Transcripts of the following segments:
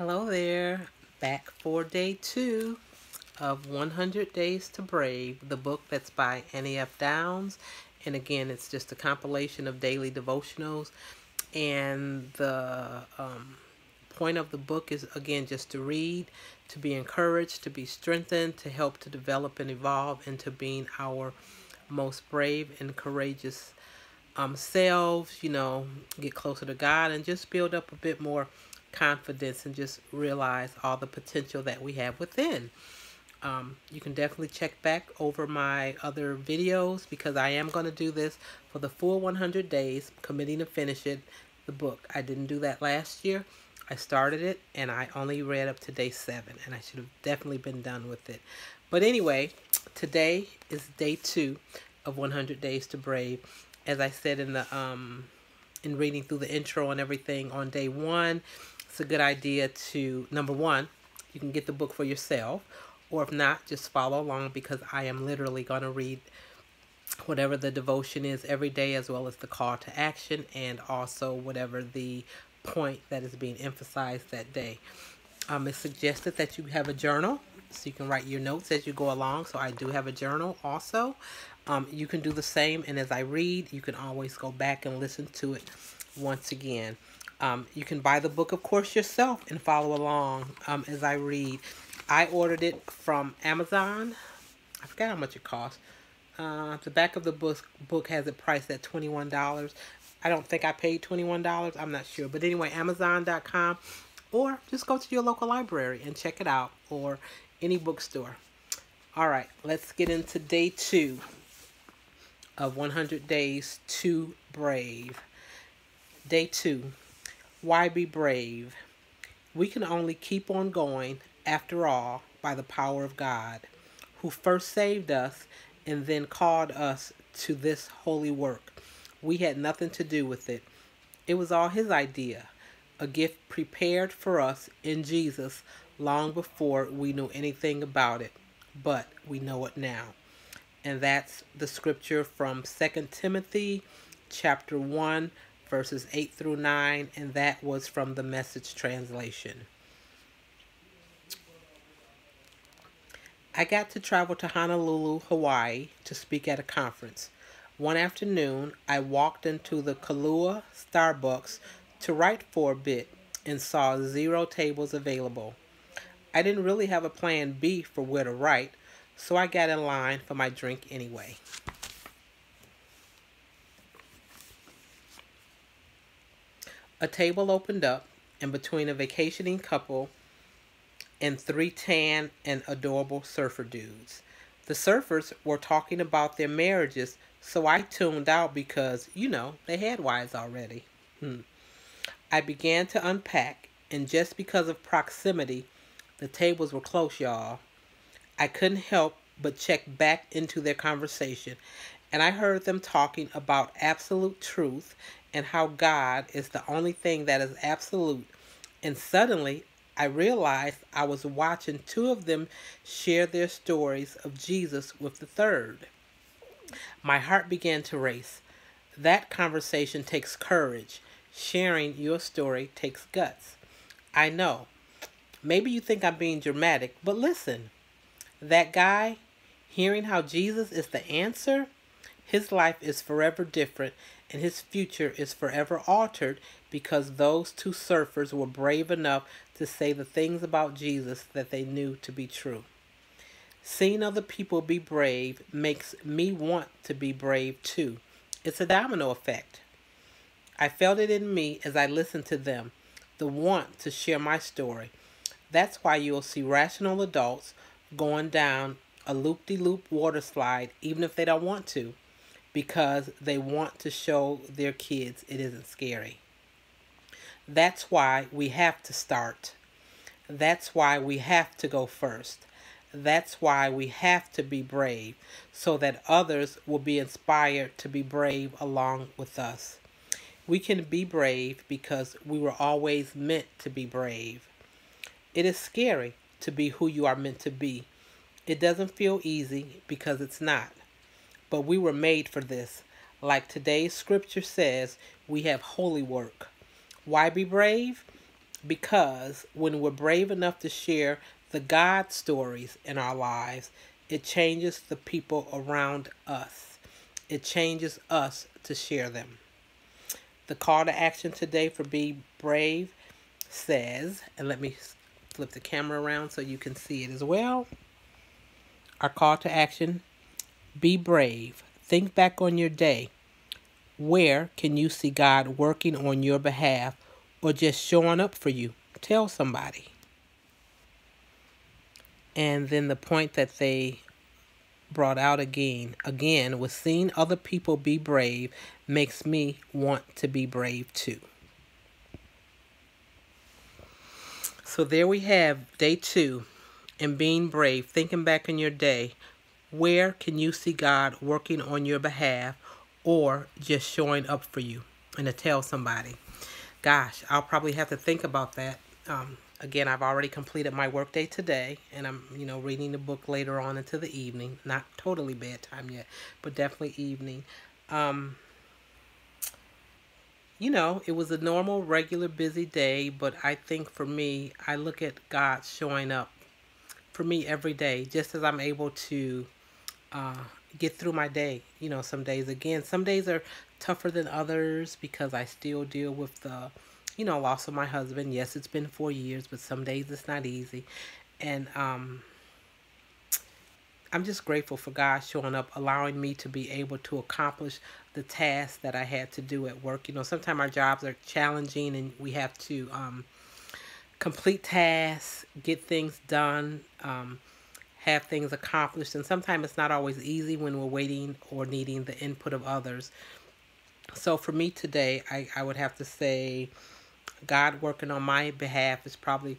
Hello there, back for day two of 100 Days to Brave, the book that's by Annie F. Downs. And again, it's just a compilation of daily devotionals. And the um, point of the book is, again, just to read, to be encouraged, to be strengthened, to help to develop and evolve into being our most brave and courageous um, selves, you know, get closer to God and just build up a bit more confidence and just realize all the potential that we have within. Um, you can definitely check back over my other videos because I am going to do this for the full 100 days, committing to finish it, the book. I didn't do that last year. I started it and I only read up to day seven and I should have definitely been done with it. But anyway, today is day two of 100 Days to Brave. As I said in the um, in reading through the intro and everything on day one, it's a good idea to number one, you can get the book for yourself, or if not, just follow along because I am literally going to read whatever the devotion is every day, as well as the call to action, and also whatever the point that is being emphasized that day. Um, it's suggested that you have a journal so you can write your notes as you go along. So I do have a journal also. Um, you can do the same, and as I read, you can always go back and listen to it once again. Um, you can buy the book, of course, yourself and follow along um, as I read. I ordered it from Amazon. I forgot how much it cost. Uh, the back of the book book has it priced at $21. I don't think I paid $21. I'm not sure. But anyway, Amazon.com or just go to your local library and check it out or any bookstore. All right, let's get into day two of 100 Days to Brave. Day two, why be brave? We can only keep on going, after all, by the power of God, who first saved us and then called us to this holy work. We had nothing to do with it. It was all His idea, a gift prepared for us in Jesus long before we knew anything about it, but we know it now. And that's the scripture from Second Timothy chapter 1 verses 8 through 9 and that was from the message translation. I got to travel to Honolulu, Hawaii to speak at a conference. One afternoon, I walked into the Kailua Starbucks to write for a bit and saw zero tables available. I didn't really have a plan B for where to write, so I got in line for my drink anyway. A table opened up, and between a vacationing couple and three tan and adorable surfer dudes. The surfers were talking about their marriages, so I tuned out because, you know, they had wives already. Hmm. I began to unpack, and just because of proximity, the tables were close, y'all. I couldn't help but check back into their conversation, and I heard them talking about absolute truth and how God is the only thing that is absolute. And suddenly, I realized I was watching two of them share their stories of Jesus with the third. My heart began to race. That conversation takes courage. Sharing your story takes guts. I know Maybe you think I'm being dramatic, but listen. That guy, hearing how Jesus is the answer, his life is forever different and his future is forever altered because those two surfers were brave enough to say the things about Jesus that they knew to be true. Seeing other people be brave makes me want to be brave too. It's a domino effect. I felt it in me as I listened to them, the want to share my story, that's why you'll see rational adults going down a loop-de-loop water slide even if they don't want to because they want to show their kids it isn't scary. That's why we have to start. That's why we have to go first. That's why we have to be brave so that others will be inspired to be brave along with us. We can be brave because we were always meant to be brave. It is scary to be who you are meant to be. It doesn't feel easy because it's not. But we were made for this. Like today's scripture says, we have holy work. Why be brave? because when we're brave enough to share the God stories in our lives, it changes the people around us. It changes us to share them. The call to action today for Be Brave says, and let me flip the camera around so you can see it as well. Our call to action Be brave. Think back on your day. Where can you see God working on your behalf or just showing up for you? Tell somebody. And then the point that they brought out again again was seeing other people be brave makes me want to be brave too. So there we have day two and being brave, thinking back on your day. Where can you see God working on your behalf or just showing up for you and to tell somebody? Gosh, I'll probably have to think about that. Um, again, I've already completed my workday today, and I'm, you know, reading the book later on into the evening. Not totally bedtime yet, but definitely evening. Um, you know, it was a normal, regular, busy day, but I think for me, I look at God showing up for me every day, just as I'm able to uh, get through my day. You know, some days, again, some days are tougher than others because I still deal with the you know, loss of my husband. Yes, it's been four years, but some days it's not easy. And um, I'm just grateful for God showing up, allowing me to be able to accomplish the tasks that I had to do at work. You know, sometimes our jobs are challenging and we have to um, complete tasks, get things done, um, have things accomplished. And sometimes it's not always easy when we're waiting or needing the input of others. So for me today, I, I would have to say God working on my behalf is probably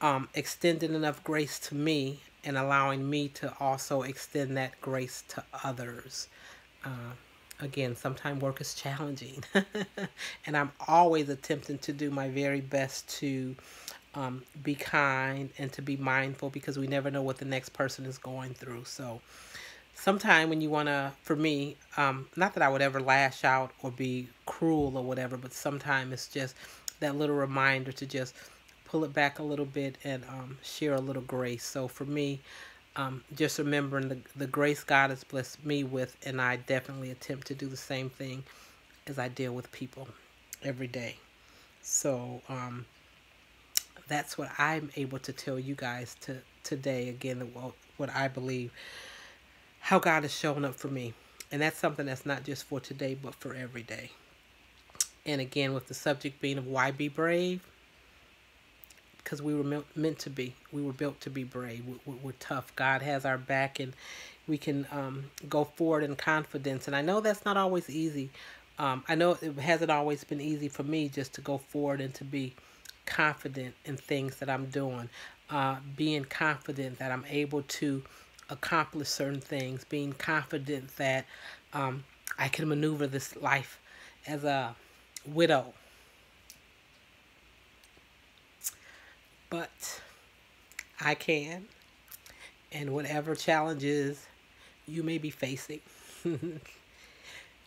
um, extending enough grace to me and allowing me to also extend that grace to others. Uh, again, sometimes work is challenging, and I'm always attempting to do my very best to um, be kind and to be mindful because we never know what the next person is going through. So, sometime when you want to, for me, um, not that I would ever lash out or be cruel or whatever, but sometimes it's just that little reminder to just pull it back a little bit and um, share a little grace. So for me, um, just remembering the, the grace God has blessed me with, and I definitely attempt to do the same thing as I deal with people every day. So um, that's what I'm able to tell you guys to today. Again, what, what I believe, how God has shown up for me. And that's something that's not just for today, but for every day. And again, with the subject being of why be brave, because we were meant to be. We were built to be brave. We're, we're tough. God has our back, and we can um, go forward in confidence. And I know that's not always easy. Um, I know it hasn't always been easy for me just to go forward and to be confident in things that I'm doing. Uh, being confident that I'm able to accomplish certain things. Being confident that um, I can maneuver this life as a widow. But I can. And whatever challenges you may be facing,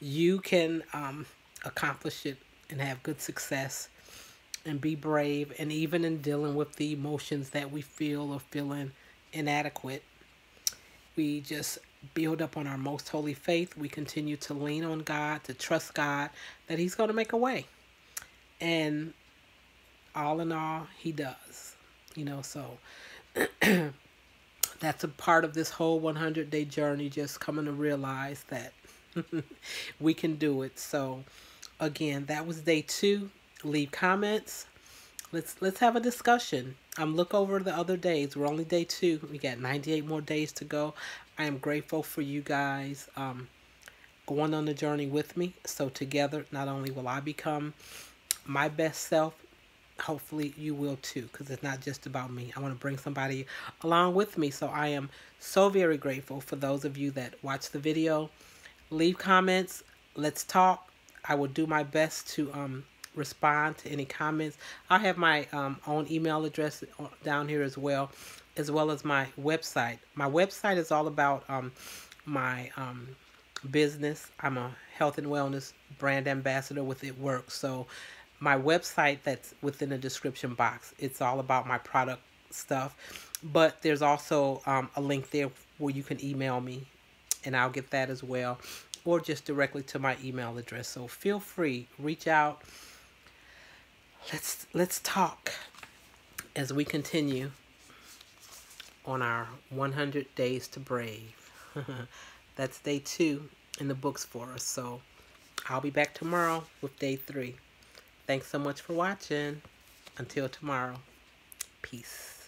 you can um, accomplish it and have good success and be brave. And even in dealing with the emotions that we feel or feeling inadequate, we just build up on our most holy faith. We continue to lean on God, to trust God that He's going to make a way. And all in all, He does. You know, so that's a part of this whole 100 day journey, just coming to realize that we can do it. So, again, that was day two. Leave comments. Let's let's have a discussion. Um, look over the other days. We're only day two. We got 98 more days to go. I am grateful for you guys um, going on the journey with me. So together, not only will I become my best self, hopefully you will too, because it's not just about me. I want to bring somebody along with me. So I am so very grateful for those of you that watch the video. Leave comments. Let's talk. I will do my best to um, respond to any comments. I have my um, own email address down here as well as well as my website. My website is all about um, my um, business. I'm a health and wellness brand ambassador with It Works. So my website that's within the description box. It's all about my product stuff. But there's also um, a link there where you can email me and I'll get that as well or just directly to my email address. So feel free, reach out. Let's let's talk as we continue on our 100 days to brave. That's day 2 in the books for us. So I'll be back tomorrow with day 3. Thanks so much for watching. Until tomorrow. Peace.